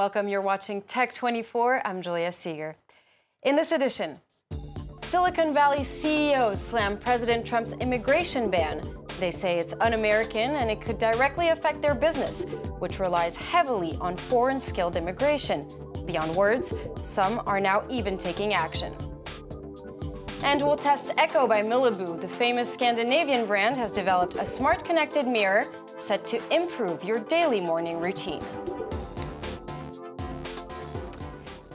welcome. You're watching Tech 24. I'm Julia Sieger. In this edition, Silicon Valley CEOs slam President Trump's immigration ban. They say it's un American and it could directly affect their business, which relies heavily on foreign skilled immigration. Beyond words, some are now even taking action. And we'll test Ekko by Miliboo. The famous Scandinavian brand has developed a smart connected mirror set to improve your daily morning routine.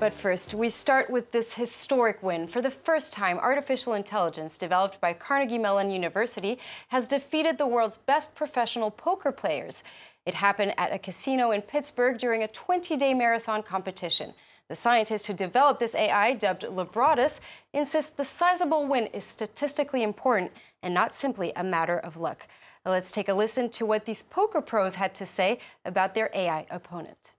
But first, we start with this historic win. For the first time, artificial intelligence developed by Carnegie Mellon University has defeated the world's best professional poker players. It happened at a casino in Pittsburgh during a 20 day marathon competition. The scientist who developed this AI, dubbed Libratus, insists the sizable win is statistically important and not simply a matter of luck. Let's take a listen to what these poker pros had to say about their AI opponent.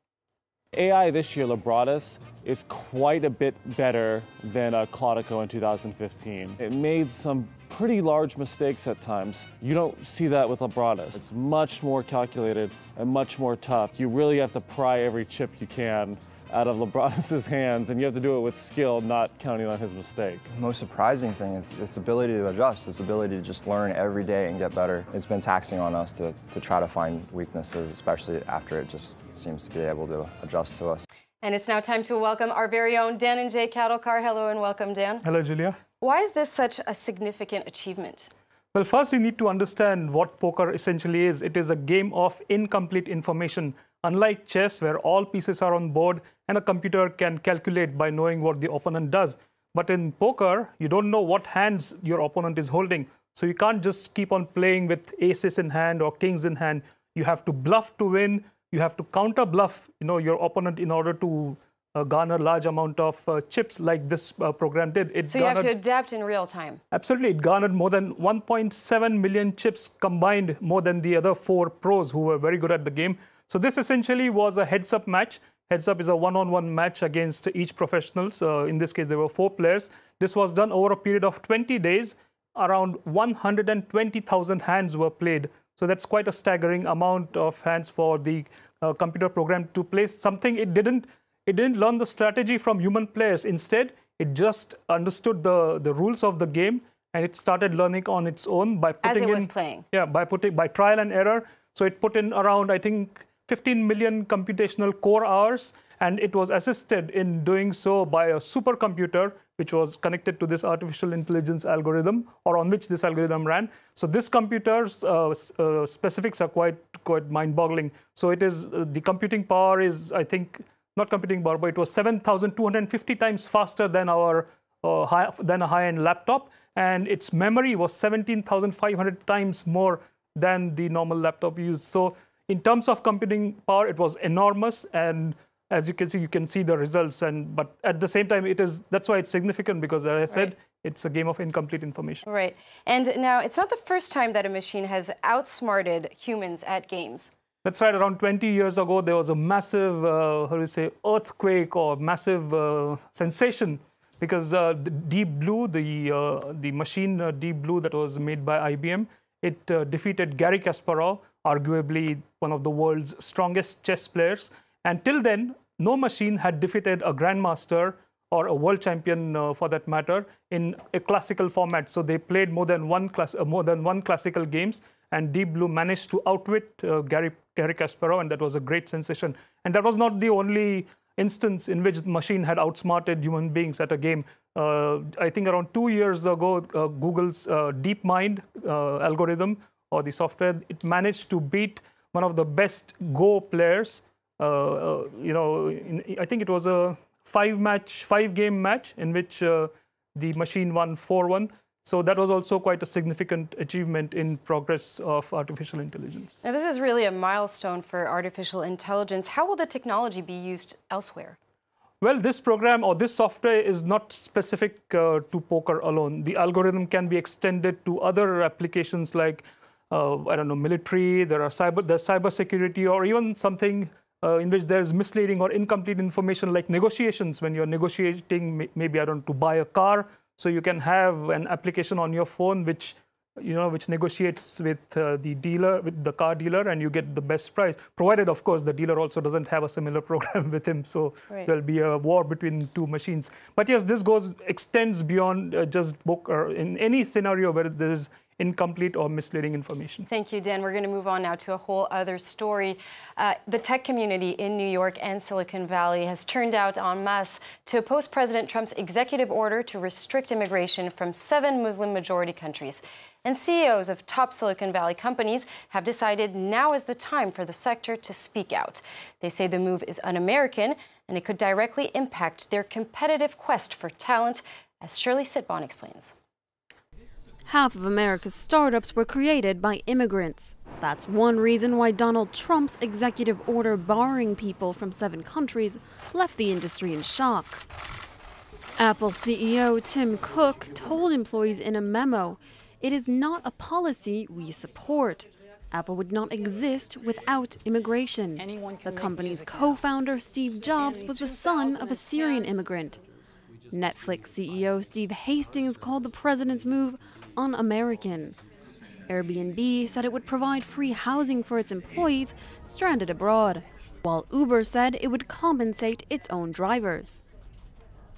AI this year, Libratus, is quite a bit better than uh, Claudico in 2015. It made some pretty large mistakes at times. You don't see that with Libratus. It's much more calculated and much more tough. You really have to pry every chip you can out of Libratus' hands, and you have to do it with skill, not counting on his mistake. The most surprising thing is its ability to adjust, its ability to just learn every day and get better. It's been taxing on us to, to try to find weaknesses, especially after it just seems to be able to adjust to us. And it's now time to welcome our very own Dhananjay Khadilkar. Hello and welcome, Dan. Hello, Julia. Why is this such a significant achievement? Well, first you need to understand what poker essentially is. It is a game of incomplete information. Unlike chess, where all pieces are on board and a computer can calculate by knowing what the opponent does. But in poker, you don't know what hands your opponent is holding. So you can't just keep on playing with aces in hand or kings in hand. You have to bluff to win. You have to counter bluff, you know, your opponent in order to uh, garner large amount of uh, chips like this uh, program did. It so you have to adapt in real time. Absolutely. It garnered more than 1.7 million chips combined, more than the other four pros who were very good at the game. So this essentially was a heads-up match. Heads-up is a one-on-one match against each professionals. Uh, in this case, there were four players. This was done over a period of 20 days. Around 120,000 hands were played. So that's quite a staggering amount of hands for the uh, computer program to play something it didn't it didn't learn the strategy from human players. Instead, it just understood the, the rules of the game and it started learning on its own by putting As it in, was playing. Yeah, by putting by trial and error. So it put in around, I think, 15 million computational core hours, and it was assisted in doing so by a supercomputer which was connected to this artificial intelligence algorithm or on which this algorithm ran. So this computer's uh, uh, specifics are quite quite mind-boggling. So it is uh, the computing power is I think not computing power, but it was 7,250 times faster than our uh, high, than a high-end laptop, and its memory was 17,500 times more than the normal laptop used. So in terms of computing power, it was enormous, and as you can see, you can see the results. And but at the same time, it is that's why it's significant because, as I said, right. it's a game of incomplete information. Right. And now it's not the first time that a machine has outsmarted humans at games. That's right. Around 20 years ago, there was a massive, uh, how do you say, earthquake or massive uh, sensation because uh, Deep Blue, the uh, the machine uh, Deep Blue that was made by IBM, it uh, defeated Garry Kasparov, arguably one of the world's strongest chess players. And till then, no machine had defeated a grandmaster or a world champion, uh, for that matter, in a classical format. So they played more than one class, uh, more than one classical games, and Deep Blue managed to outwit uh, Gary Garry Kasparov, and that was a great sensation. And that was not the only instance in which the machine had outsmarted human beings at a game. Uh, I think around two years ago, uh, Google's uh, DeepMind uh, algorithm or the software, it managed to beat one of the best Go players. Uh, you know, in, I think it was a five-match, five-game match in which the machine won 4-1. So that was also quite a significant achievement in progress of artificial intelligence. Now, this is really a milestone for artificial intelligence. How will the technology be used elsewhere? Well, this program or this software is not specific uh, to poker alone. The algorithm can be extended to other applications like, uh, I don't know, military, there are cyber, there's cyber security, or even something uh, in which there's misleading or incomplete information like negotiations when you're negotiating, maybe, I don't know, to buy a car so you can have an application on your phone which you know, which negotiates with uh, the dealer, with the car dealer, and you get the best price. Provided, of course, the dealer also doesn't have a similar program with him, so right. there'll be a war between two machines. But yes, this goes extends beyond uh, just poker in any scenario where there is incomplete or misleading information. Thank you, Dan. We're going to move on now to a whole other story. Uh, the tech community in New York and Silicon Valley has turned out en masse to oppose President Trump's executive order to restrict immigration from seven Muslim majority countries. And CEOs of top Silicon Valley companies have decided now is the time for the sector to speak out. They say the move is un American and it could directly impact their competitive quest for talent, as Shirley Sitbon explains. Half of America's startups were created by immigrants. That's one reason why Donald Trump's executive order barring people from seven countries left the industry in shock. Apple CEO Tim Cook told employees in a memo it is not a policy we support. Apple would not exist without immigration. The company's co founder, Steve Jobs, was the son of a Syrian immigrant. Netflix CEO Steve Hastings called the president's move un American. Airbnb said it would provide free housing for its employees stranded abroad, while Uber said it would compensate its own drivers.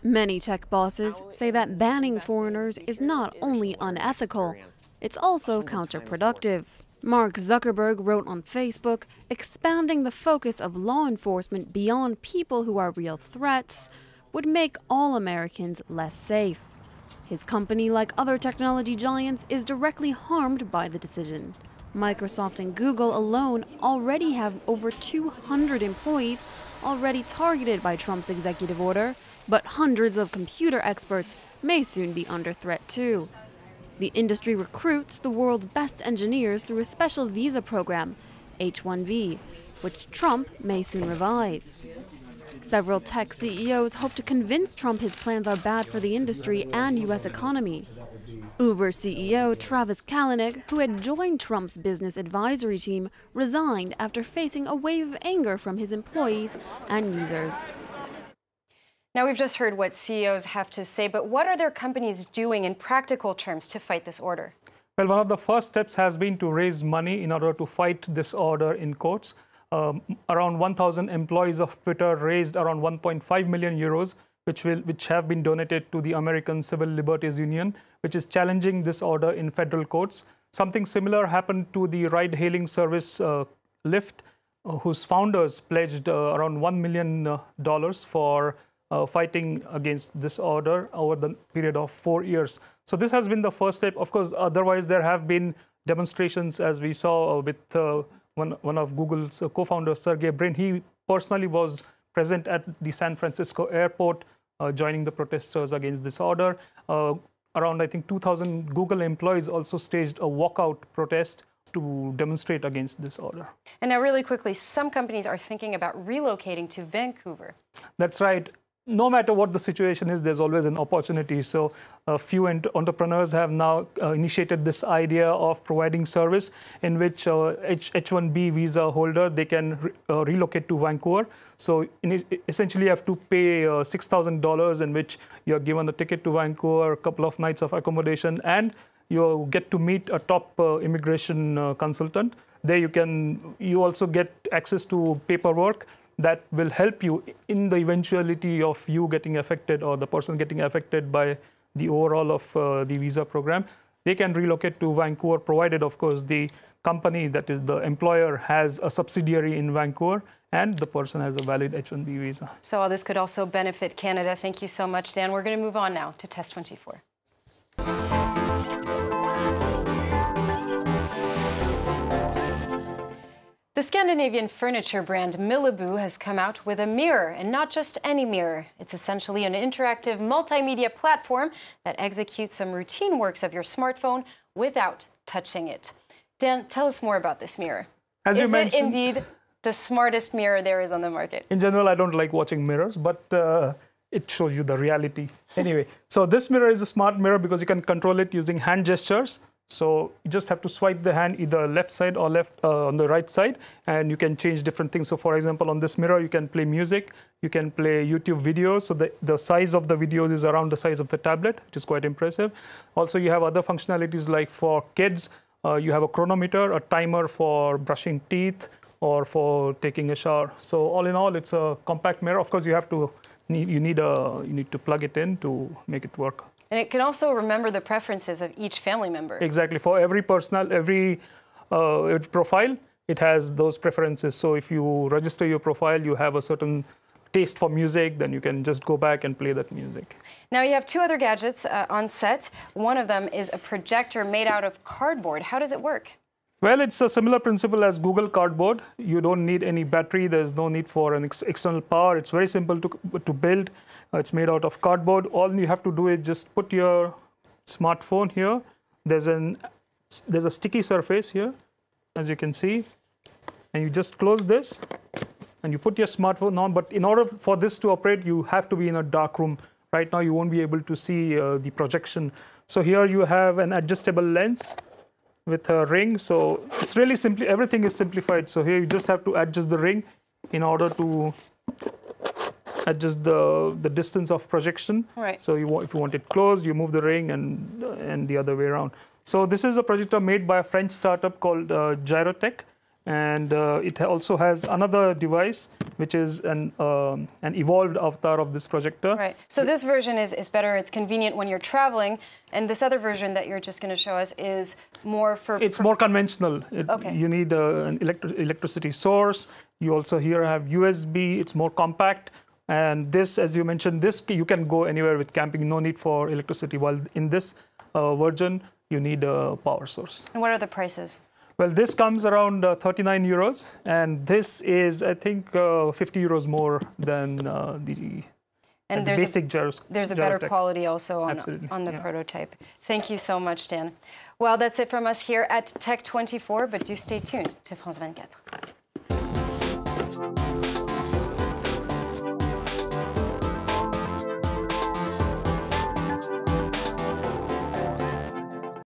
Many tech bosses say that banning foreigners is not only unethical, it's also counterproductive. Mark Zuckerberg wrote on Facebook, expanding the focus of law enforcement beyond people who are real threats would make all Americans less safe. His company, like other technology giants, is directly harmed by the decision. Microsoft and Google alone already have over 200 employees already targeted by Trump's executive order, but hundreds of computer experts may soon be under threat too. The industry recruits the world's best engineers through a special visa program, H-1B, which Trump may soon revise. Several tech CEOs hope to convince Trump his plans are bad for the industry and U.S. economy. Uber CEO Travis Kalanick, who had joined Trump's business advisory team, resigned after facing a wave of anger from his employees and users. Now, we've just heard what CEOs have to say, but what are their companies doing in practical terms to fight this order? Well, one of the first steps has been to raise money in order to fight this order in courts. Um, around 1,000 employees of Twitter raised around 1.5 million euros, which, will, which have been donated to the American Civil Liberties Union, which is challenging this order in federal courts. Something similar happened to the ride hailing service uh, Lyft, uh, whose founders pledged uh, around $1 million uh, for uh, fighting against this order over the period of four years. So this has been the first step. Of course, otherwise there have been demonstrations, as we saw uh, with one, one of Google's uh, co-founders, Sergey Brin. He personally was present at the San Francisco airport, uh, joining the protesters against this order. Uh, around, I think, 2,000 Google employees also staged a walkout protest to demonstrate against this order. And now, really quickly, some companies are thinking about relocating to Vancouver. That's right no matter what the situation is, there's always an opportunity. So a few entrepreneurs have now uh, initiated this idea of providing service in which uh, H- H1B visa holder, they can re- uh, relocate to Vancouver. So essentially you have to pay uh, $6,000 in which you're given a ticket to Vancouver, a couple of nights of accommodation, and you get to meet a top uh, immigration uh, consultant. There you can, you also get access to paperwork that will help you in the eventuality of you getting affected or the person getting affected by the overall of uh, the visa program. They can relocate to Vancouver, provided, of course, the company that is the employer has a subsidiary in Vancouver and the person has a valid H-1B visa. So all this could also benefit Canada. Thank you so much, Dan. We're going to move on now to Test 24. The Scandinavian furniture brand Miliboo has come out with a mirror, and not just any mirror. It's essentially an interactive multimedia platform that executes some routine works of your smartphone without touching it. Dan, tell us more about this mirror. As is it indeed the smartest mirror there is on the market? In general, I don't like watching mirrors, but uh, it shows you the reality. Anyway, so this mirror is a smart mirror because you can control it using hand gestures So you just have to swipe the hand either left side or left uh, on the right side, and you can change different things. So for example, on this mirror, you can play music, you can play YouTube videos. So the, the size of the videos is around the size of the tablet, which is quite impressive. Also, you have other functionalities like for kids, uh, you have a chronometer, a timer for brushing teeth, or for taking a shower. So all in all, it's a compact mirror. Of course, you have to you need a you need to plug it in to make it work. And it can also remember the preferences of each family member. Exactly. For every personal, every uh, profile, it has those preferences. So if you register your profile, you have a certain taste for music, then you can just go back and play that music. Now you have two other gadgets uh, on set. One of them is a projector made out of cardboard. How does it work? Well, it's a similar principle as Google Cardboard. You don't need any battery. There's no need for an ex external power. It's very simple to, to build. Uh, it's made out of cardboard. All you have to do is just put your smartphone here. There's an there's a sticky surface here, as you can see, and you just close this, and you put your smartphone on. But in order for this to operate, you have to be in a dark room. Right now, you won't be able to see uh, the projection. So here you have an adjustable lens with a ring. So it's really simply, everything is simplified. So here you just have to adjust the ring in order to adjust the, the distance of projection. Right. So you want, if you want it closed, you move the ring and, and the other way around. So this is a projector made by a French startup called uh, Gyrotech and uh, it also has another device which is an um, an evolved avatar of this projector. Right. So this version is, is better. It's convenient when you're traveling, and this other version that you're just going to show us is more for. It's more conventional. It, okay. You need uh, an electri electricity source. You also here have USB. It's more compact. And this, as you mentioned, this you can go anywhere with camping. No need for electricity. While in this uh, version, you need a power source. And what are the prices? Well, this comes around uh, 39 euros, and this is, I think, uh, 50 euros more than uh, the, and the basic a, gyros, There's a better quality also on, on the yeah. prototype. Thank you so much, Dan. Well, that's it from us here at Tech 24, but do stay tuned to France 24.